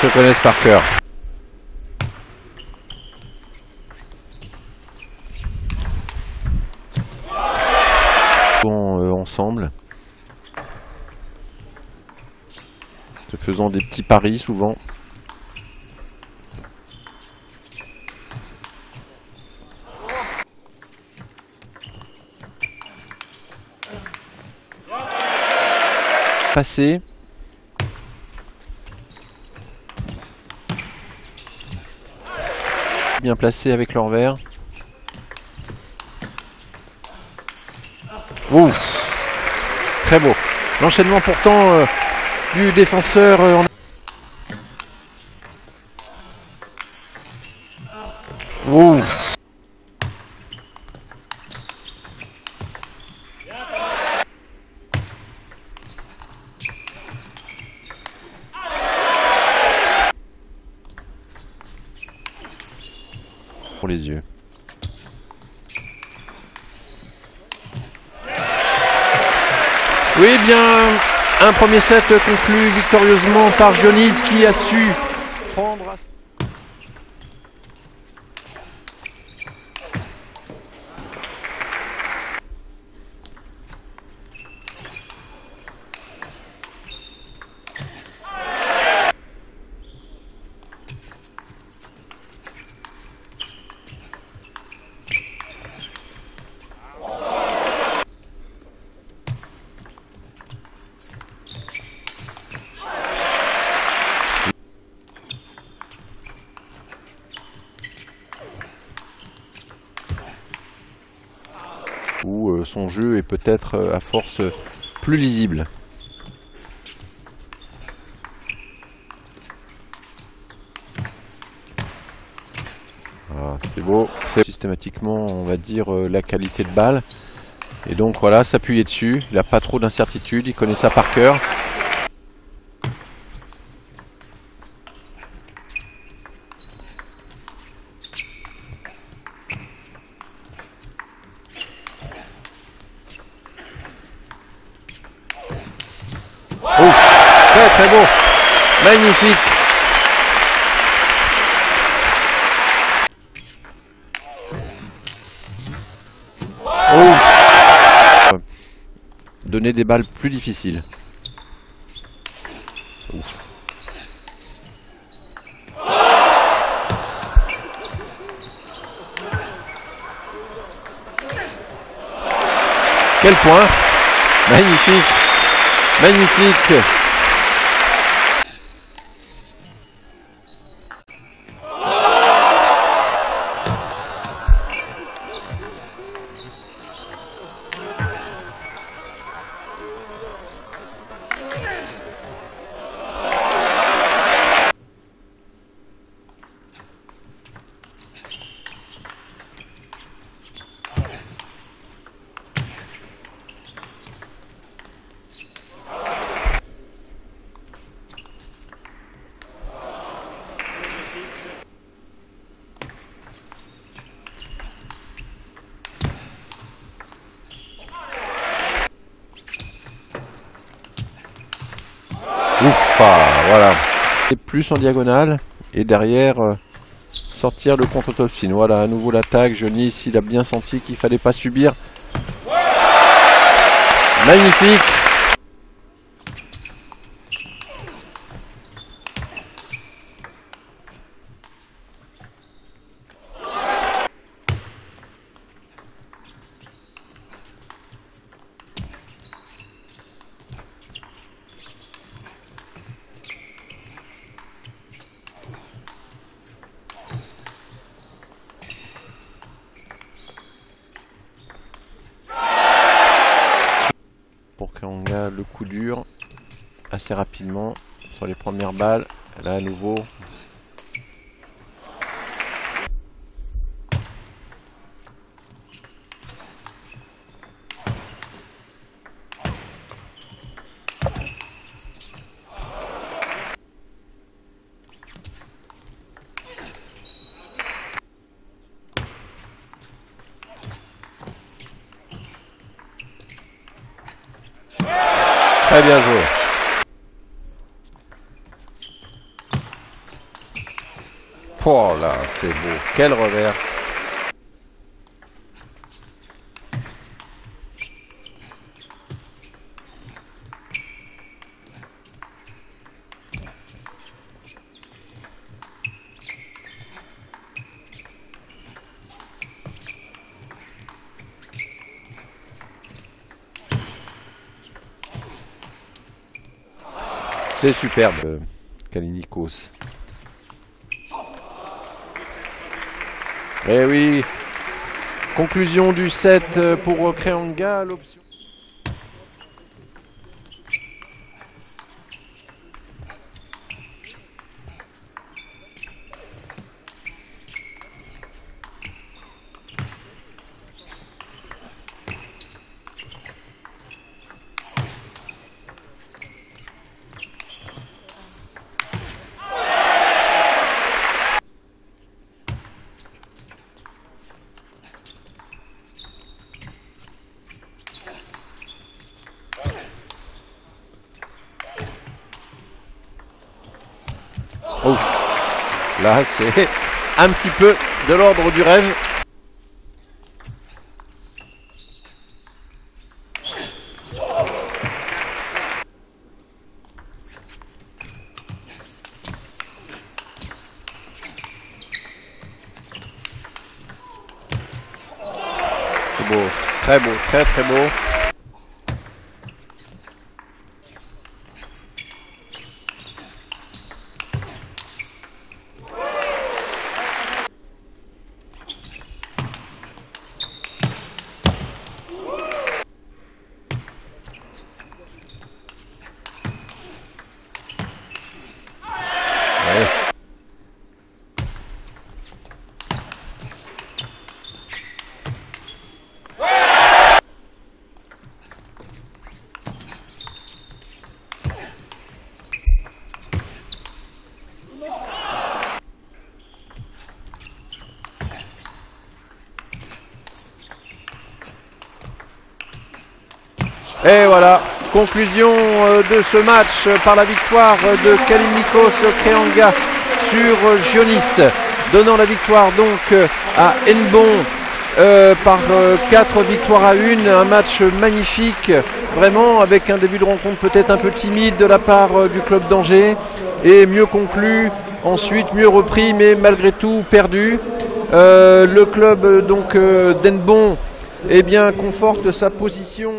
se connaissent par cœur. Euh, ensemble. Se faisant des petits paris souvent. Passé. Bien placé avec leur verre. Très beau. L'enchaînement pourtant euh, du défenseur euh, en... Ouh. Les yeux. Oui, bien, un premier set conclu victorieusement par Dionys qui a su prendre à... euh, son jeu est peut-être euh, à force euh, plus lisible. Ah, c'est beau, c'est systématiquement on va dire la qualité de balle. Et donc voilà, s'appuyer dessus, il n'a pas trop d'incertitude, il connaît ça par cœur. Oh, très beau, magnifique. Oh. Donner des balles plus difficiles. Quel point Magnifique Magnifique Voilà. Et plus en diagonale. Et derrière, euh, sortir le contre-top spin. Voilà, à nouveau l'attaque. Jonis, il a bien senti qu'il fallait pas subir. Magnifique. Pour Kanga le coup dur assez rapidement sur les premières balles. Là à nouveau. Très bien joué. Oh là, c'est beau. Quel revers. C'est superbe, Kalinikos. Eh oui, conclusion du set pour Kreanga, l'option. Oh. Là, c'est un petit peu de l'ordre du rêve. Beau, très beau, très très beau. Et voilà, conclusion euh, de ce match par la victoire de Kalimnikos Kreanga sur Gionis, donnant la victoire donc à Enbon euh, par 4 euh, victoires à 1. Un match magnifique, vraiment avec un début de rencontre peut-être un peu timide de la part du club d'Angers et mieux conclu, ensuite mieux repris mais malgré tout perdu. le club donc d'Enbon eh bien, conforte sa position